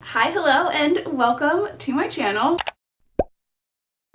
Hi, hello, and welcome to my channel.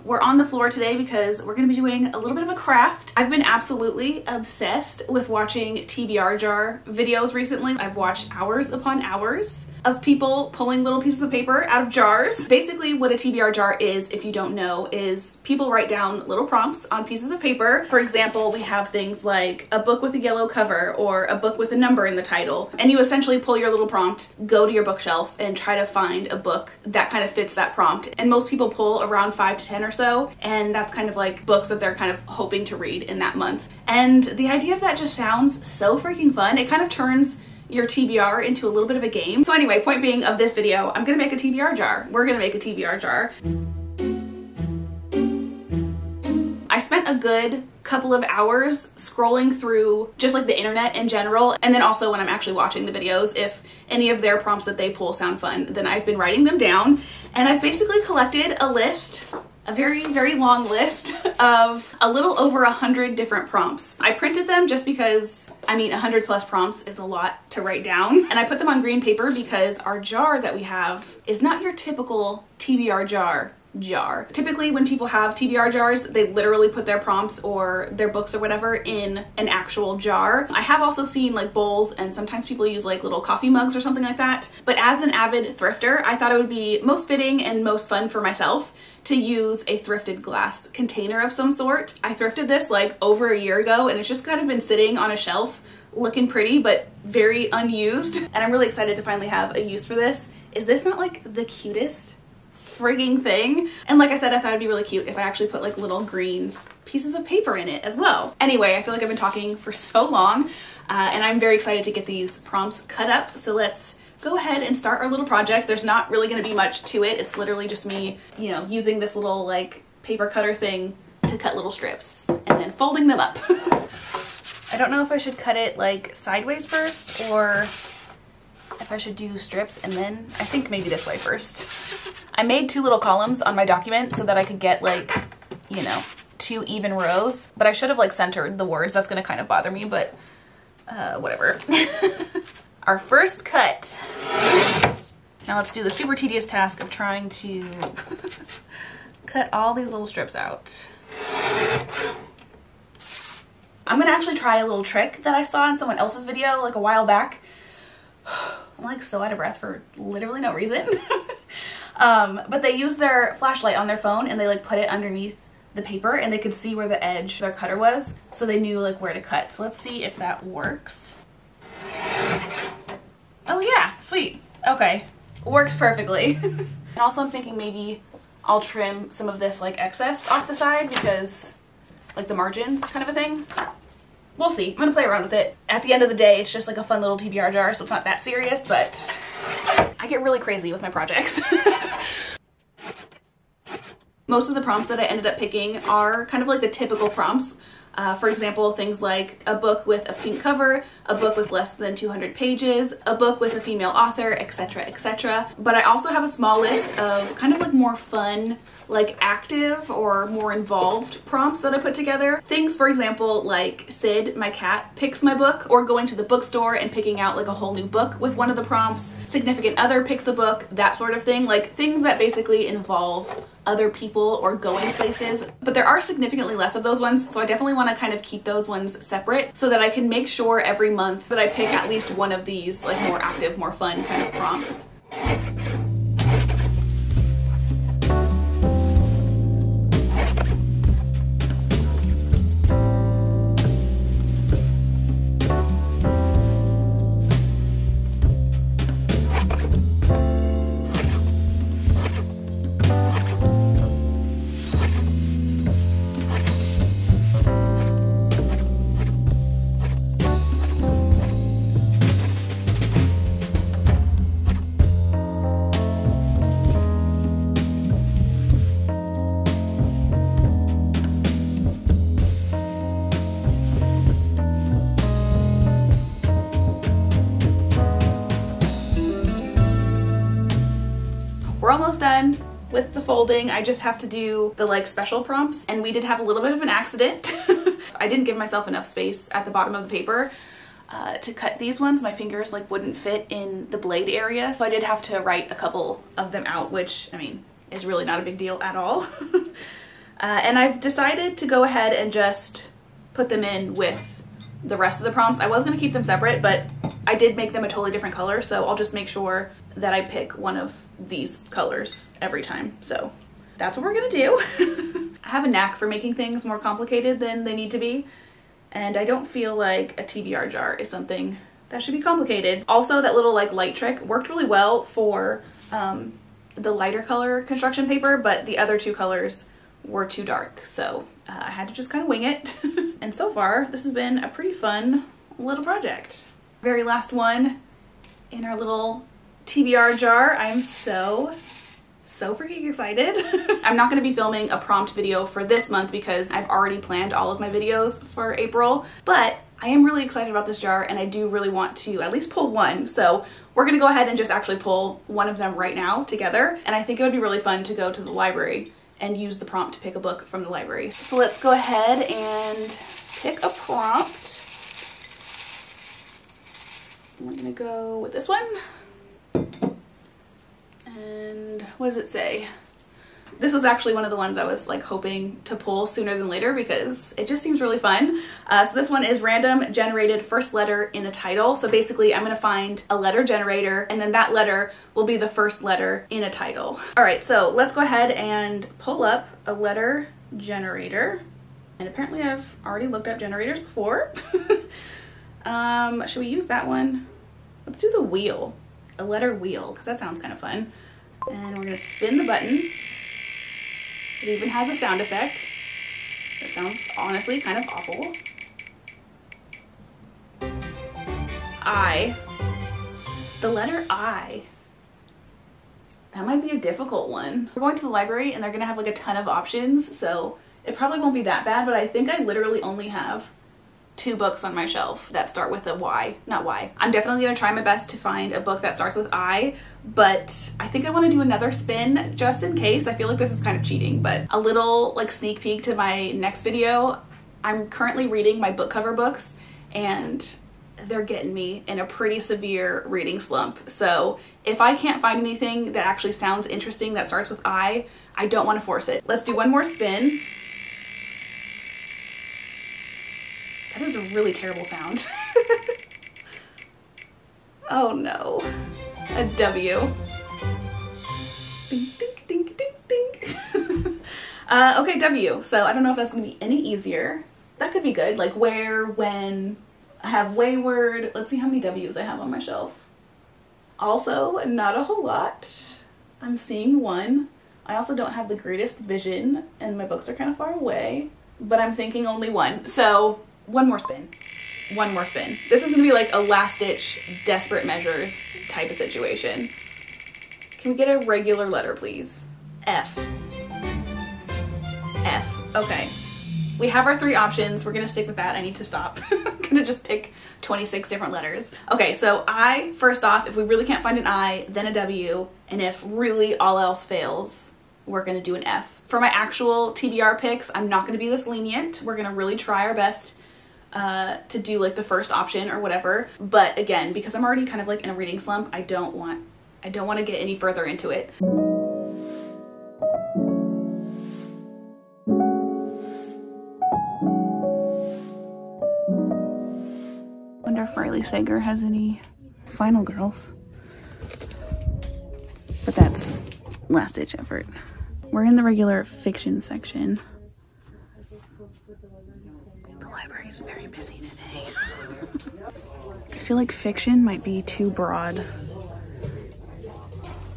We're on the floor today because we're to be doing a little bit of a craft. I've been absolutely obsessed with watching TBR jar videos recently. I've watched hours upon hours of people pulling little pieces of paper out of jars. Basically what a TBR jar is, if you don't know, is people write down little prompts on pieces of paper. For example, we have things like a book with a yellow cover or a book with a number in the title. And you essentially pull your little prompt, go to your bookshelf and try to find a book that kind of fits that prompt. And most people pull around five to 10 or so. And that's kind of like books that they're kind of hoping to read in that month. And the idea of that just sounds so freaking fun. It kind of turns your TBR into a little bit of a game. So anyway, point being of this video, I'm gonna make a TBR jar. We're gonna make a TBR jar. I spent a good couple of hours scrolling through just like the internet in general and then also when I'm actually watching the videos if any of their prompts that they pull sound fun then I've been writing them down and I've basically collected a list a very, very long list of a little over a hundred different prompts. I printed them just because, I mean, a hundred plus prompts is a lot to write down. And I put them on green paper because our jar that we have is not your typical TBR jar jar. Typically when people have TBR jars, they literally put their prompts or their books or whatever in an actual jar. I have also seen like bowls and sometimes people use like little coffee mugs or something like that. But as an avid thrifter, I thought it would be most fitting and most fun for myself to use a thrifted glass container of some sort. I thrifted this like over a year ago and it's just kind of been sitting on a shelf looking pretty but very unused and I'm really excited to finally have a use for this. Is this not like the cutest frigging thing. And like I said, I thought it'd be really cute if I actually put like little green pieces of paper in it as well. Anyway, I feel like I've been talking for so long uh, and I'm very excited to get these prompts cut up. So let's go ahead and start our little project. There's not really gonna be much to it. It's literally just me, you know, using this little like paper cutter thing to cut little strips and then folding them up. I don't know if I should cut it like sideways first or if I should do strips and then I think maybe this way first. I made two little columns on my document so that I could get like, you know, two even rows, but I should have like centered the words. That's gonna kind of bother me, but uh, whatever. Our first cut. Now let's do the super tedious task of trying to cut all these little strips out. I'm gonna actually try a little trick that I saw in someone else's video like a while back. I'm like so out of breath for literally no reason. um, but they use their flashlight on their phone and they like put it underneath the paper and they could see where the edge their cutter was so they knew like where to cut. So let's see if that works. Oh yeah, sweet. Okay, works perfectly. and also I'm thinking maybe I'll trim some of this like excess off the side because like the margins kind of a thing we'll see. I'm gonna play around with it. At the end of the day, it's just like a fun little TBR jar, so it's not that serious, but I get really crazy with my projects. Most of the prompts that I ended up picking are kind of like the typical prompts. Uh, for example, things like a book with a pink cover, a book with less than 200 pages, a book with a female author, etc, etc. But I also have a small list of kind of like more fun, like active or more involved prompts that I put together. Things, for example, like Sid, my cat, picks my book, or going to the bookstore and picking out like a whole new book with one of the prompts, significant other picks a book, that sort of thing. Like things that basically involve other people or going places, but there are significantly less of those ones. So I definitely want to kind of keep those ones separate so that I can make sure every month that I pick at least one of these like more active, more fun kind of prompts. Almost done with the folding. I just have to do the like special prompts and we did have a little bit of an accident. I didn't give myself enough space at the bottom of the paper. uh, to cut these ones, my fingers like wouldn't fit in the blade area. So I did have to write a couple of them out, which I mean, is really not a big deal at all. uh, and I've decided to go ahead and just put them in with the rest of the prompts. I was gonna keep them separate, but I did make them a totally different color. So I'll just make sure that I pick one of these colors every time. So that's what we're gonna do. I have a knack for making things more complicated than they need to be and I don't feel like a TBR jar is something that should be complicated. Also, that little like light trick worked really well for um, the lighter color construction paper, but the other two colors were too dark, so uh, I had to just kind of wing it. and so far, this has been a pretty fun little project. Very last one in our little TBR jar. I am so so freaking excited. I'm not gonna be filming a prompt video for this month because I've already planned all of my videos for April, but I am really excited about this jar and I do really want to at least pull one. So we're gonna go ahead and just actually pull one of them right now together. And I think it would be really fun to go to the library and use the prompt to pick a book from the library. So let's go ahead and pick a prompt. I'm gonna go with this one. And what does it say? This was actually one of the ones I was like hoping to pull sooner than later because it just seems really fun. Uh, so this one is random generated first letter in a title. So basically I'm gonna find a letter generator and then that letter will be the first letter in a title. All right, so let's go ahead and pull up a letter generator. And apparently I've already looked up generators before. um, should we use that one? Let's do the wheel, a letter wheel, because that sounds kind of fun. And we're gonna spin the button. It even has a sound effect. That sounds honestly kind of awful. I. The letter I. That might be a difficult one. We're going to the library and they're gonna have like a ton of options, so it probably won't be that bad, but I think I literally only have two books on my shelf that start with a Y, not Y. I'm definitely gonna try my best to find a book that starts with I, but I think I wanna do another spin just in case. I feel like this is kind of cheating, but a little like sneak peek to my next video. I'm currently reading my book cover books and they're getting me in a pretty severe reading slump. So if I can't find anything that actually sounds interesting that starts with I, I don't wanna force it. Let's do one more spin. That is a really terrible sound. oh no. A W. Ding, ding, ding, ding, ding. uh, okay, W. So I don't know if that's gonna be any easier. That could be good. Like where, when, I have wayward. Let's see how many W's I have on my shelf. Also, not a whole lot. I'm seeing one. I also don't have the greatest vision and my books are kind of far away, but I'm thinking only one. So one more spin. One more spin. This is gonna be like a last ditch, desperate measures type of situation. Can we get a regular letter, please? F. F. Okay. We have our three options. We're gonna stick with that. I need to stop. I'm gonna just pick 26 different letters. Okay, so I, first off, if we really can't find an I, then a W, and if really all else fails, we're gonna do an F. For my actual TBR picks, I'm not gonna be this lenient. We're gonna really try our best uh, to do like the first option or whatever. But again, because I'm already kind of like in a reading slump, I don't want I don't want to get any further into it. Wonder if Riley Sager has any final girls. But that's last ditch effort. We're in the regular fiction section library's very busy today. I feel like fiction might be too broad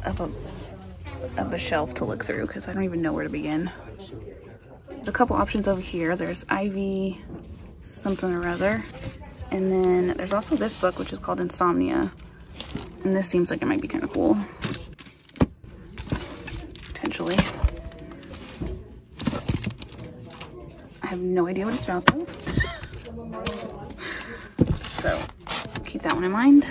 of a of a shelf to look through because I don't even know where to begin. There's a couple options over here. There's Ivy something or other. And then there's also this book which is called Insomnia. And this seems like it might be kind of cool. Potentially. I have no idea what it's about though. So keep that one in mind.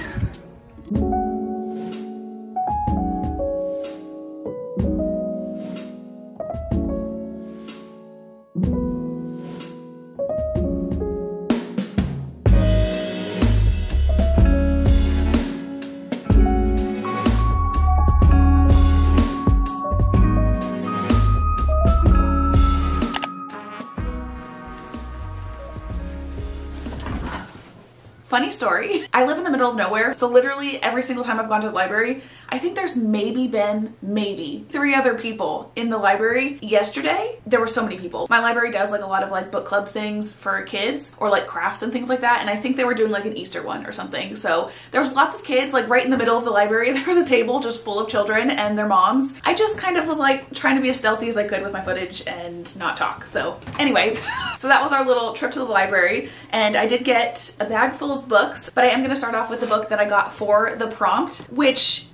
Story. I live in the middle of nowhere, so literally every single time I've gone to the library, I think there's maybe been maybe three other people in the library. Yesterday, there were so many people. My library does like a lot of like book club things for kids or like crafts and things like that, and I think they were doing like an Easter one or something. So there was lots of kids like right in the middle of the library. There was a table just full of children and their moms. I just kind of was like trying to be as stealthy as I could with my footage and not talk. So anyway, so that was our little trip to the library, and I did get a bag full of of books, but I am going to start off with the book that I got for the prompt, which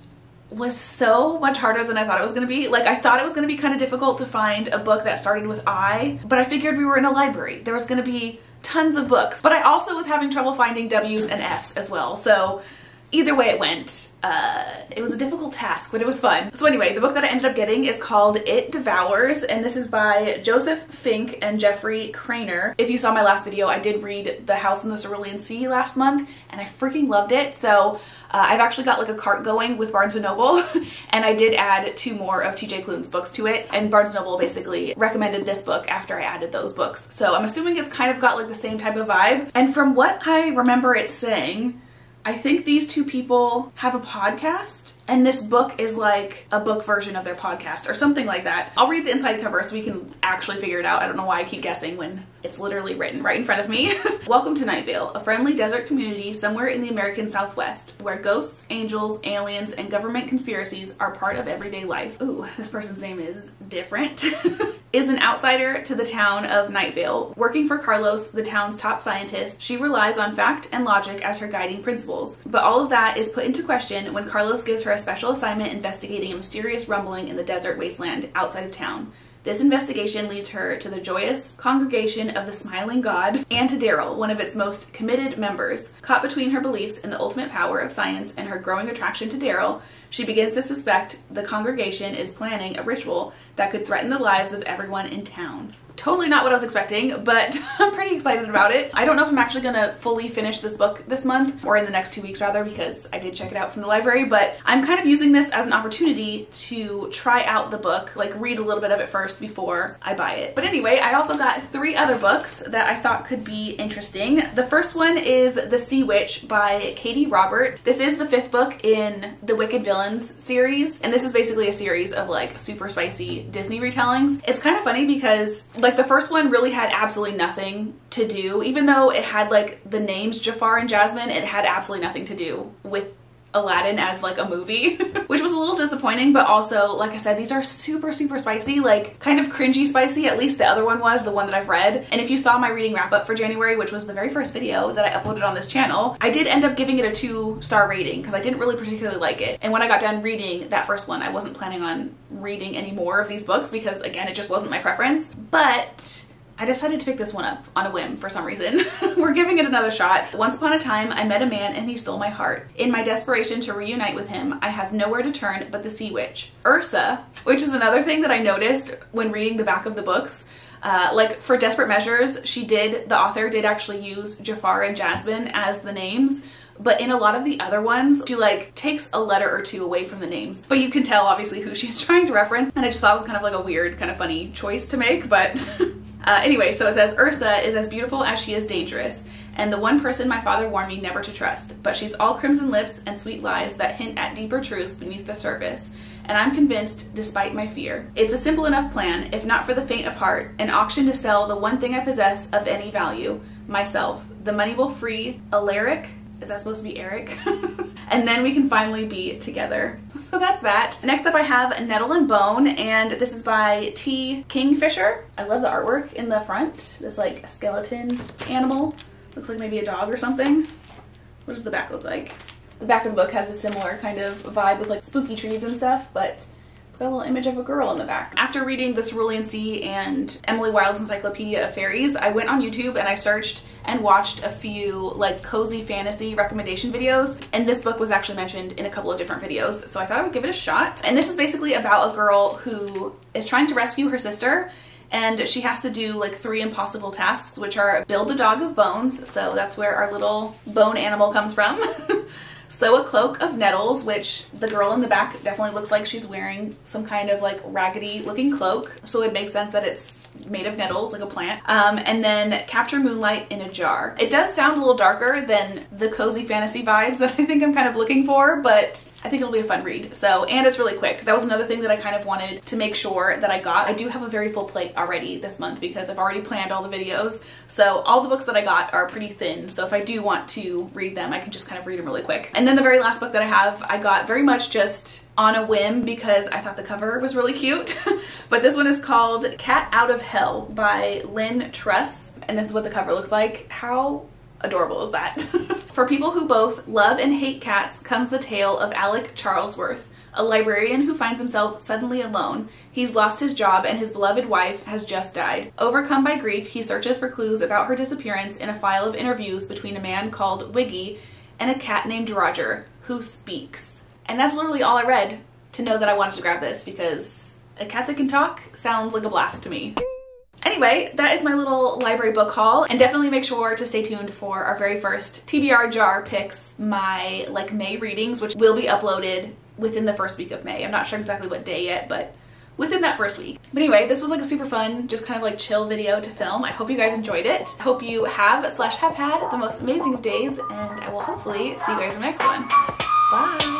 was so much harder than I thought it was going to be. Like I thought it was going to be kind of difficult to find a book that started with I, but I figured we were in a library. There was going to be tons of books, but I also was having trouble finding W's and F's as well. So either way it went, uh, it was a difficult task, but it was fun. So anyway, the book that I ended up getting is called It Devours, and this is by Joseph Fink and Jeffrey Cranor. If you saw my last video, I did read The House in the Cerulean Sea last month, and I freaking loved it. So uh, I've actually got like a cart going with Barnes & Noble, and I did add two more of TJ Klune's books to it, and Barnes & Noble basically recommended this book after I added those books. So I'm assuming it's kind of got like the same type of vibe. And from what I remember it saying, I think these two people have a podcast and this book is like a book version of their podcast or something like that. I'll read the inside cover so we can actually figure it out. I don't know why I keep guessing when it's literally written right in front of me. Welcome to Night Vale, a friendly desert community somewhere in the American Southwest where ghosts, angels, aliens, and government conspiracies are part of everyday life. Ooh, this person's name is different. is an outsider to the town of Night Vale. Working for Carlos, the town's top scientist, she relies on fact and logic as her guiding principles. But all of that is put into question when Carlos gives her a special assignment investigating a mysterious rumbling in the desert wasteland outside of town. This investigation leads her to the joyous congregation of the Smiling God and to Daryl, one of its most committed members. Caught between her beliefs in the ultimate power of science and her growing attraction to Daryl, she begins to suspect the congregation is planning a ritual that could threaten the lives of everyone in town totally not what I was expecting, but I'm pretty excited about it. I don't know if I'm actually gonna fully finish this book this month or in the next two weeks rather because I did check it out from the library, but I'm kind of using this as an opportunity to try out the book, like read a little bit of it first before I buy it. But anyway, I also got three other books that I thought could be interesting. The first one is The Sea Witch by Katee Robert. This is the fifth book in the Wicked Series, and this is basically a series of like super spicy Disney retellings. It's kind of funny because like the first one really had absolutely nothing to do, even though it had like the names Jafar and Jasmine, it had absolutely nothing to do with Aladdin as like a movie, which was a little disappointing, but also, like I said, these are super, super spicy, like kind of cringy spicy. At least the other one was, the one that I've read. And if you saw my reading wrap up for January, which was the very first video that I uploaded on this channel, I did end up giving it a two star rating because I didn't really particularly like it. And when I got done reading that first one, I wasn't planning on reading any more of these books because again, it just wasn't my preference. But I decided to pick this one up on a whim for some reason. We're giving it another shot. Once upon a time, I met a man and he stole my heart. In my desperation to reunite with him, I have nowhere to turn but the Sea Witch. Ursa, which is another thing that I noticed when reading the back of the books, uh, like for Desperate Measures, she did, the author did actually use Jafar and Jasmine as the names, but in a lot of the other ones, she like takes a letter or two away from the names. But you can tell obviously who she's trying to reference, and I just thought it was kind of like a weird, kind of funny choice to make, but Uh, anyway, so it says Ursa is as beautiful as she is dangerous, and the one person my father warned me never to trust. But she's all crimson lips and sweet lies that hint at deeper truths beneath the surface. And I'm convinced, despite my fear. It's a simple enough plan, if not for the faint of heart, an auction to sell the one thing I possess of any value myself. The money will free Alaric. Is that supposed to be Eric? and then we can finally be together. So that's that. Next up I have Nettle and Bone and this is by T. Kingfisher. I love the artwork in the front. This like a skeleton animal. Looks like maybe a dog or something. What does the back look like? The back of the book has a similar kind of vibe with like spooky trees and stuff, but a little image of a girl in the back. After reading The Cerulean Sea and Emily Wilde's Encyclopaedia of Faeries, I went on YouTube and I searched and watched a few like cozy fantasy recommendation videos. And this book was actually mentioned in a couple of different videos. So I thought I would give it a shot. And this is basically about a girl who is trying to rescue her sister and she has to do like three impossible tasks, which are build a dog of bones. So that's where our little bone animal comes from. Sew a Cloak of Nettles, which the girl in the back definitely looks like she's wearing some kind of like raggedy looking cloak. So it makes sense that it's made of nettles, like a plant. Um, and then Capture Moonlight in a Jar. It does sound a little darker than the cozy fantasy vibes that I think I'm kind of looking for, but I think it'll be a fun read. So, and it's really quick. That was another thing that I kind of wanted to make sure that I got. I do have a very full plate already this month because I've already planned all the videos. So all the books that I got are pretty thin. So if I do want to read them, I can just kind of read them really quick. And then the very last book that I have, I got very much just on a whim because I thought the cover was really cute. but this one is called Cat Out of Hell by Lynne Truss. And this is what the cover looks like. How adorable is that? For people who both love and hate cats comes the tale of Alec Charlesworth, a librarian who finds himself suddenly alone. He's lost his job and his beloved wife has just died. Overcome by grief, he searches for clues about her disappearance in a file of interviews between a man called Wiggy and a cat named Roger, who speaks. And that's literally all I read to know that I wanted to grab this because a cat that can talk sounds like a blast to me. Anyway, that is my little library book haul and definitely make sure to stay tuned for our very first TBR jar picks, my like May readings, which will be uploaded within the first week of May. I'm not sure exactly what day yet, but within that first week. But anyway, this was like a super fun, just kind of like chill video to film. I hope you guys enjoyed it. I hope you have slash have had the most amazing of days and I will hopefully see you guys in the next one. Bye.